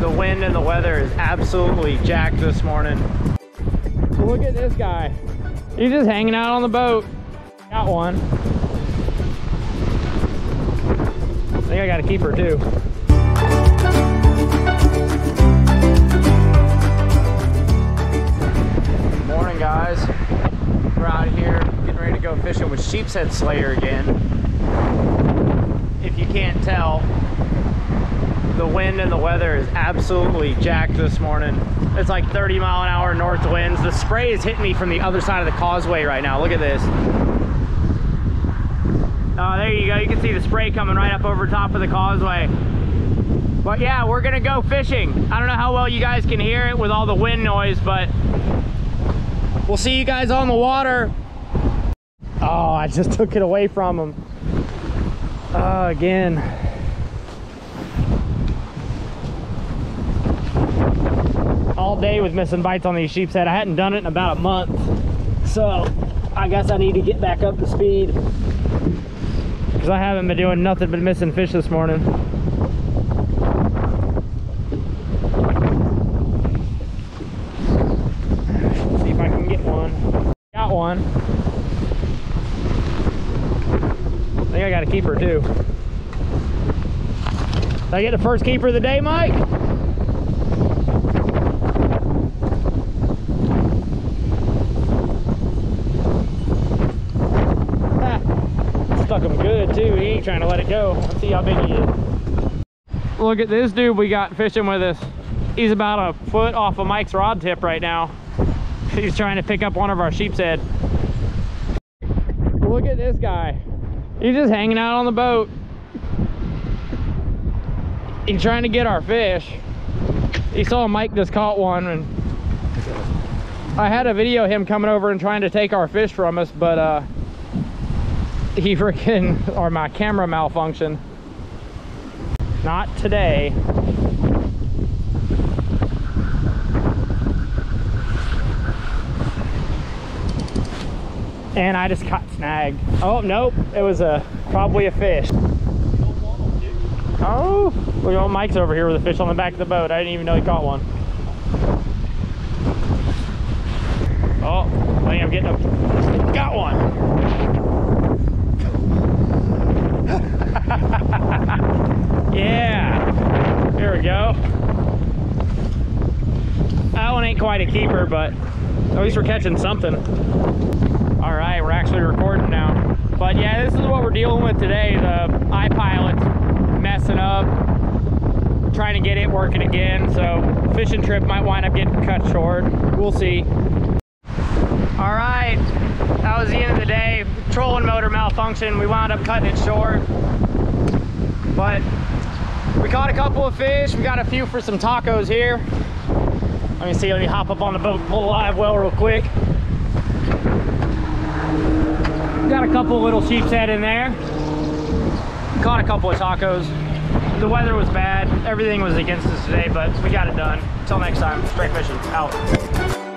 The wind and the weather is absolutely jacked this morning. Look at this guy. He's just hanging out on the boat. Got one. I think I got a keeper too. Morning guys. We're out here getting ready to go fishing with Sheepshead Slayer again. If you can't tell, the wind and the weather is absolutely jacked this morning. It's like 30 mile an hour north winds. The spray is hitting me from the other side of the causeway right now. Look at this. Oh, there you go. You can see the spray coming right up over top of the causeway. But yeah, we're gonna go fishing. I don't know how well you guys can hear it with all the wind noise, but we'll see you guys on the water. Oh, I just took it away from him. Uh, again. Day with missing bites on these sheepshead. I hadn't done it in about a month. So I guess I need to get back up to speed. Because I haven't been doing nothing but missing fish this morning. See if I can get one. Got one. I think I got a keeper too. Did I get the first keeper of the day, Mike? Trying to let it go. Let's see how big he is. Look at this dude we got fishing with us. He's about a foot off of Mike's rod tip right now. He's trying to pick up one of our sheepshead. Look at this guy. He's just hanging out on the boat. He's trying to get our fish. He saw Mike just caught one and I had a video of him coming over and trying to take our fish from us, but uh, he freaking, or my camera malfunction. Not today. And I just got snagged. Oh, nope. It was a probably a fish. Oh, look at Mike's over here with a fish on the back of the boat. I didn't even know he caught one. Oh, I think I'm getting a, got one. yeah, here we go. That one ain't quite a keeper, but at least we're catching something. All right, we're actually recording now. But yeah, this is what we're dealing with today. The iPilot's messing up, trying to get it working again. So fishing trip might wind up getting cut short. We'll see. All right, that was the end of the day. Trolling motor malfunction. We wound up cutting it short. But we caught a couple of fish. We got a few for some tacos here. Let me see, let me hop up on the boat, pull live well real quick. Got a couple little sheepshead in there. Caught a couple of tacos. The weather was bad. Everything was against us today, but we got it done. Until next time, Strike Mission, out.